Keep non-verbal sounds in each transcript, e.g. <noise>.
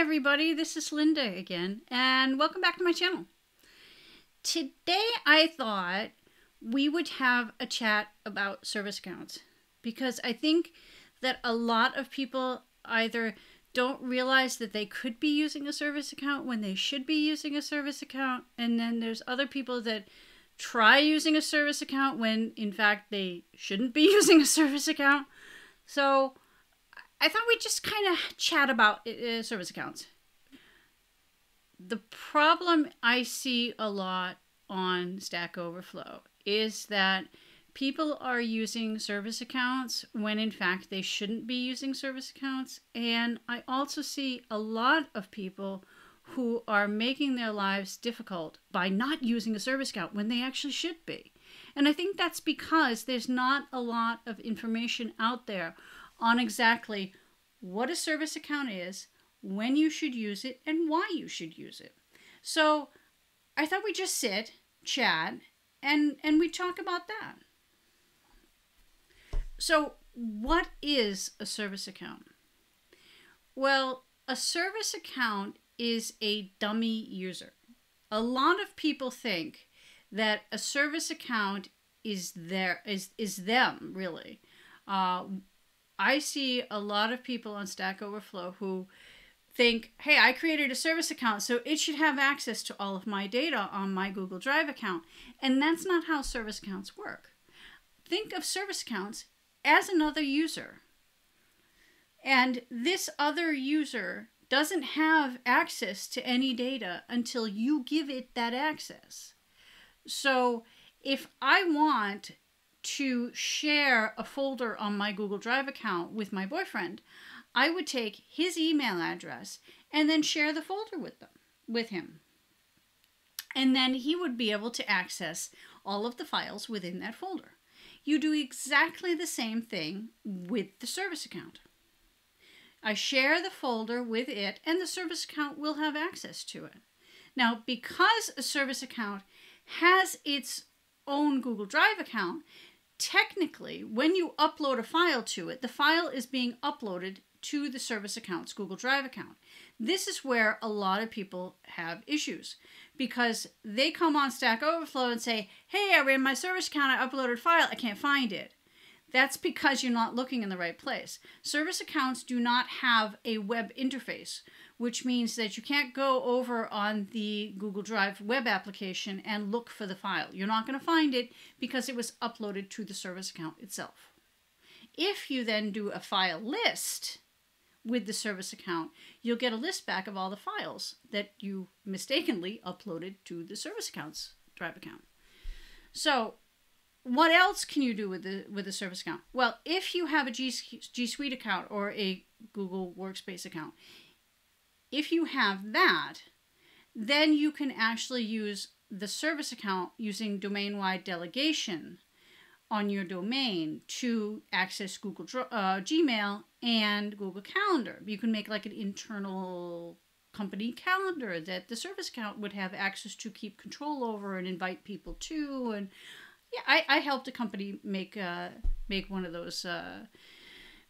everybody, this is Linda again, and welcome back to my channel. Today I thought we would have a chat about service accounts because I think that a lot of people either don't realize that they could be using a service account when they should be using a service account, and then there's other people that try using a service account when in fact they shouldn't be <laughs> using a service account. So I thought we'd just kind of chat about uh, service accounts. The problem I see a lot on Stack Overflow is that people are using service accounts when in fact they shouldn't be using service accounts. And I also see a lot of people who are making their lives difficult by not using a service account when they actually should be. And I think that's because there's not a lot of information out there on exactly what a service account is, when you should use it, and why you should use it. So I thought we'd just sit, chat, and, and we talk about that. So, what is a service account? Well, a service account is a dummy user. A lot of people think that a service account is there is is them really. Uh, I see a lot of people on Stack Overflow who think, hey, I created a service account, so it should have access to all of my data on my Google Drive account. And that's not how service accounts work. Think of service accounts as another user. And this other user doesn't have access to any data until you give it that access. So if I want to share a folder on my Google Drive account with my boyfriend, I would take his email address and then share the folder with them with him. And then he would be able to access all of the files within that folder. You do exactly the same thing with the service account. I share the folder with it and the service account will have access to it. Now, because a service account has its own Google Drive account, technically, when you upload a file to it, the file is being uploaded to the service account's Google Drive account. This is where a lot of people have issues because they come on Stack Overflow and say, Hey, I ran my service account, I uploaded a file, I can't find it. That's because you're not looking in the right place. Service accounts do not have a web interface, which means that you can't go over on the Google Drive web application and look for the file. You're not going to find it because it was uploaded to the service account itself. If you then do a file list with the service account, you'll get a list back of all the files that you mistakenly uploaded to the service account's Drive account. So what else can you do with the with the service account? Well, if you have a G, G Suite account or a Google Workspace account, if you have that, then you can actually use the service account using domain-wide delegation on your domain to access Google uh, Gmail and Google Calendar. You can make like an internal company calendar that the service account would have access to keep control over and invite people to and yeah i, I helped a company make uh, make one of those uh,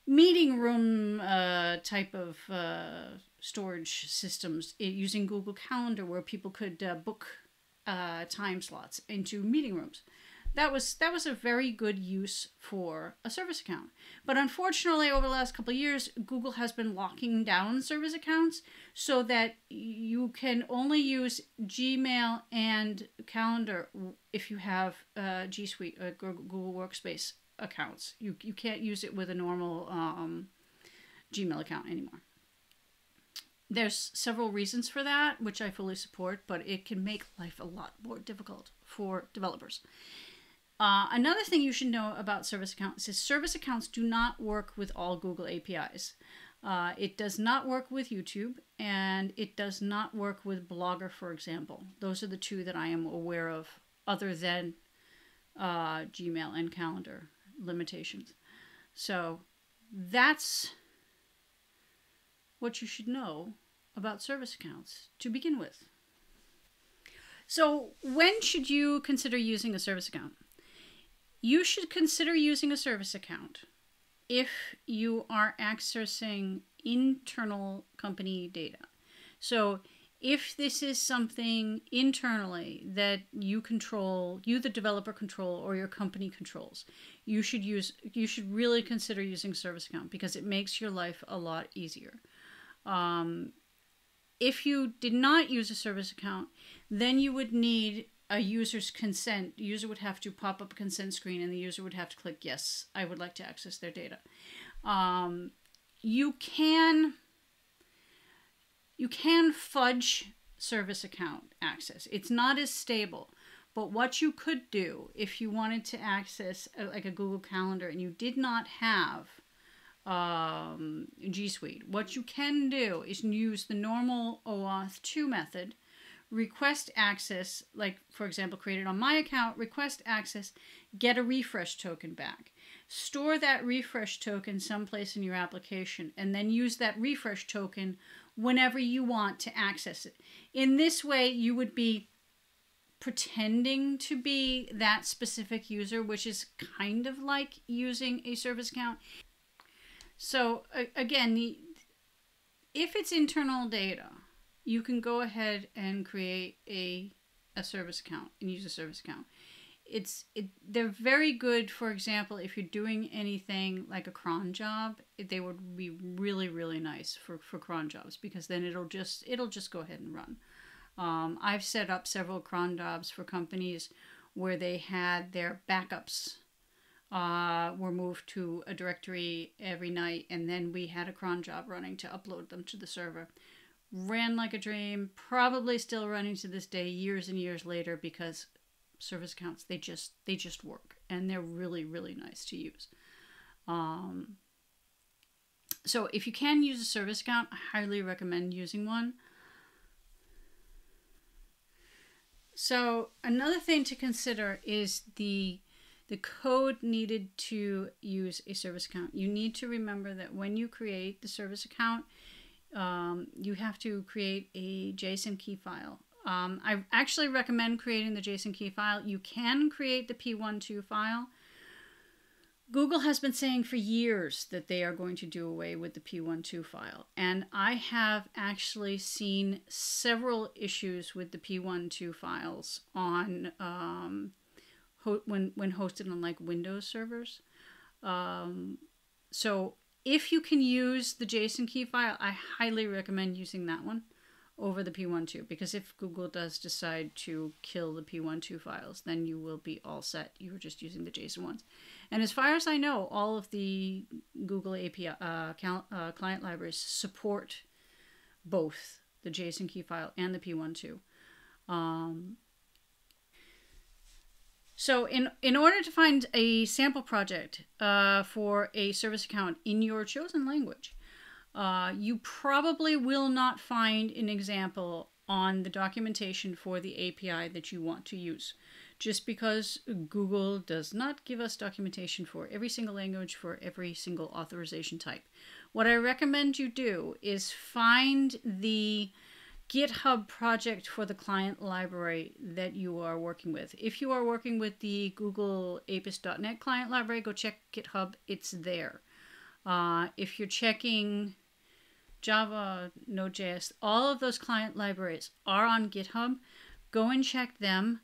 meeting room uh, type of uh, storage systems using Google Calendar where people could uh, book uh, time slots into meeting rooms. That was that was a very good use for a service account. But unfortunately, over the last couple of years, Google has been locking down service accounts so that you can only use Gmail and Calendar if you have uh, G Suite or Google Workspace accounts. You you can't use it with a normal um, Gmail account anymore. There's several reasons for that, which I fully support, but it can make life a lot more difficult for developers. Uh, another thing you should know about service accounts is service accounts do not work with all Google APIs. Uh, it does not work with YouTube, and it does not work with Blogger, for example. Those are the two that I am aware of, other than uh, Gmail and Calendar limitations. So that's what you should know about service accounts to begin with. So, when should you consider using a service account? You should consider using a service account if you are accessing internal company data. So if this is something internally that you control, you the developer control or your company controls, you should use you should really consider using service account because it makes your life a lot easier. Um, if you did not use a service account, then you would need a user's consent. The user would have to pop up a consent screen and the user would have to click yes, I would like to access their data. Um, you can you can fudge service account access. It's not as stable. But what you could do if you wanted to access a, like a Google Calendar and you did not have um, G Suite, what you can do is use the normal OAuth 2 method, request access, like for example, created on my account, request access, get a refresh token back. Store that refresh token someplace in your application and then use that refresh token whenever you want to access it. In this way, you would be pretending to be that specific user, which is kind of like using a service account. So again, the, if it's internal data, you can go ahead and create a a service account and use a service account. It's it, they're very good. For example, if you're doing anything like a cron job, they would be really really nice for for cron jobs because then it'll just it'll just go ahead and run. Um, I've set up several cron jobs for companies where they had their backups uh, were moved to a directory every night, and then we had a cron job running to upload them to the server. Ran like a dream, probably still running to this day, years and years later, because service accounts they just they just work and they're really really nice to use. Um, so if you can use a service account, I highly recommend using one. So another thing to consider is the the code needed to use a service account. You need to remember that when you create the service account, um, you have to create a JSON key file. Um, I actually recommend creating the JSON key file. You can create the P12 file, Google has been saying for years that they are going to do away with the P12 file. And I have actually seen several issues with the P12 files on um, when, when hosted on like Windows servers. Um, so if you can use the JSON key file, I highly recommend using that one over the P12 because if Google does decide to kill the P12 files, then you will be all set. You were just using the JSON ones. And as far as I know, all of the Google API uh, uh, client libraries support both the JSON key file and the P12. Um, so in, in order to find a sample project uh, for a service account in your chosen language, uh, you probably will not find an example on the documentation for the API that you want to use just because Google does not give us documentation for every single language for every single authorization type. What I recommend you do is find the GitHub project for the client library that you are working with. If you are working with the Google Apis.NET client library, go check GitHub, it's there. Uh, if you're checking Java, Node.js, all of those client libraries are on GitHub. Go and check them.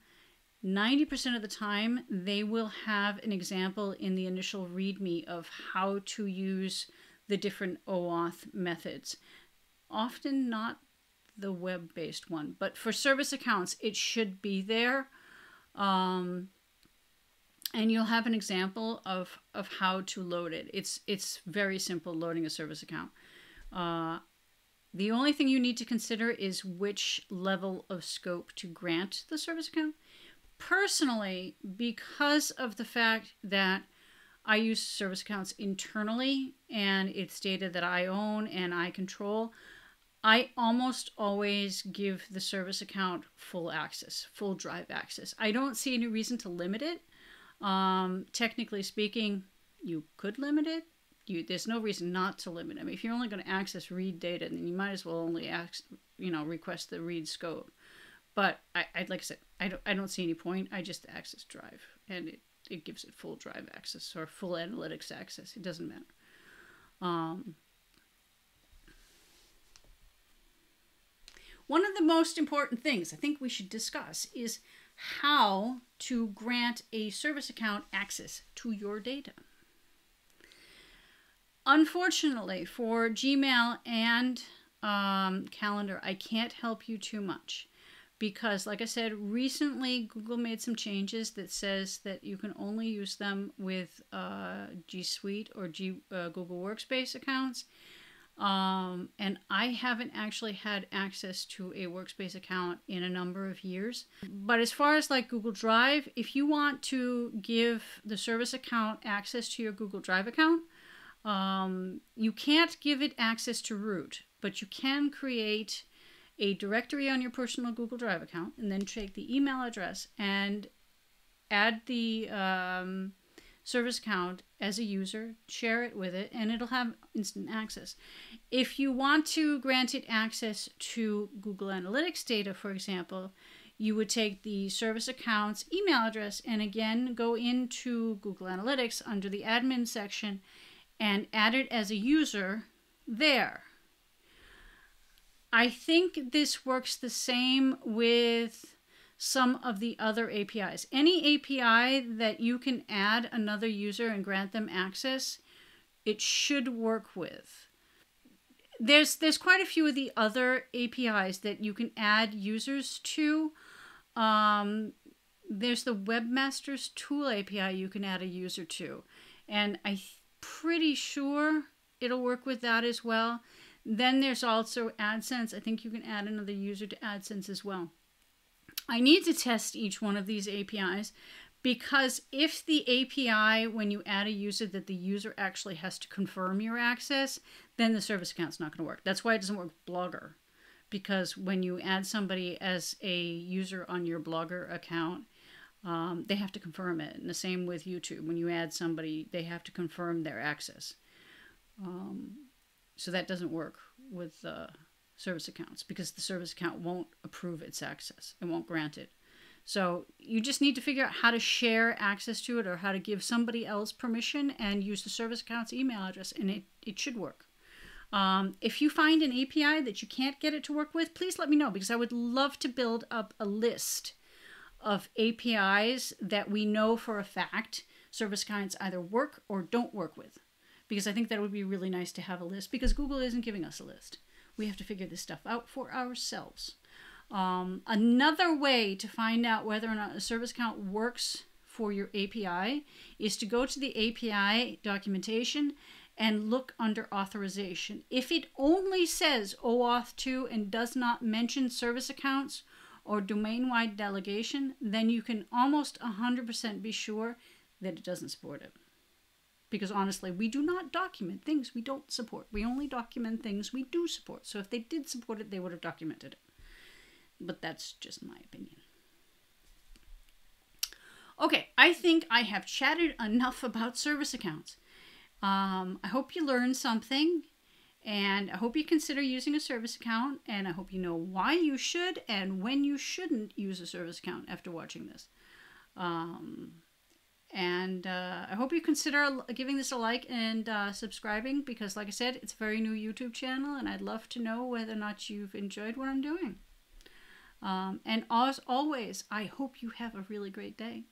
90% of the time, they will have an example in the initial README of how to use the different OAuth methods. Often not the web based one, but for service accounts, it should be there. Um, and you'll have an example of, of how to load it. It's, it's very simple loading a service account. Uh, the only thing you need to consider is which level of scope to grant the service account personally, because of the fact that I use service accounts internally and it's data that I own and I control, I almost always give the service account full access, full drive access. I don't see any reason to limit it. Um, technically speaking, you could limit it. You, there's no reason not to limit them. If you're only going to access read data, then you might as well only ask, you know, request the read scope. But I, I like I said, I don't I don't see any point. I just access drive and it, it gives it full drive access or full analytics access. It doesn't matter. Um, one of the most important things I think we should discuss is how to grant a service account access to your data. Unfortunately, for Gmail and um, Calendar, I can't help you too much because, like I said, recently Google made some changes that says that you can only use them with uh, G Suite or G, uh, Google Workspace accounts. Um, and I haven't actually had access to a workspace account in a number of years. But as far as like Google Drive, if you want to give the service account access to your Google Drive account, um, you can't give it access to root, but you can create a directory on your personal Google Drive account and then take the email address and add the um, service account as a user, share it with it, and it'll have instant access. If you want to grant it access to Google Analytics data, for example, you would take the service account's email address and again go into Google Analytics under the admin section and add it as a user there. I think this works the same with some of the other APIs. Any API that you can add another user and grant them access, it should work with. There's there's quite a few of the other APIs that you can add users to. Um, there's the Webmasters Tool API you can add a user to, and I'm pretty sure it'll work with that as well. Then there's also AdSense. I think you can add another user to AdSense as well. I need to test each one of these APIs because if the API, when you add a user, that the user actually has to confirm your access, then the service account's not going to work. That's why it doesn't work with Blogger. Because when you add somebody as a user on your Blogger account, um, they have to confirm it. And the same with YouTube. When you add somebody, they have to confirm their access. Um, so that doesn't work with uh, service accounts because the service account won't approve its access. It won't grant it. So you just need to figure out how to share access to it or how to give somebody else permission and use the service account's email address, and it, it should work. Um, if you find an API that you can't get it to work with, please let me know because I would love to build up a list of APIs that we know for a fact service kinds either work or don't work with. Because I think that would be really nice to have a list because Google isn't giving us a list. We have to figure this stuff out for ourselves. Um, another way to find out whether or not a service account works for your API is to go to the API documentation and look under authorization. If it only says OAuth 2 and does not mention service accounts or domain wide delegation, then you can almost 100% be sure that it doesn't support it. Because honestly, we do not document things we don't support. We only document things we do support. So if they did support it, they would have documented it. But that's just my opinion. Okay, I think I have chatted enough about service accounts. Um, I hope you learned something. And I hope you consider using a service account, and I hope you know why you should and when you shouldn't use a service account after watching this. Um, and uh, I hope you consider giving this a like and uh, subscribing because, like I said, it's a very new YouTube channel, and I'd love to know whether or not you've enjoyed what I'm doing. Um, and as always, I hope you have a really great day.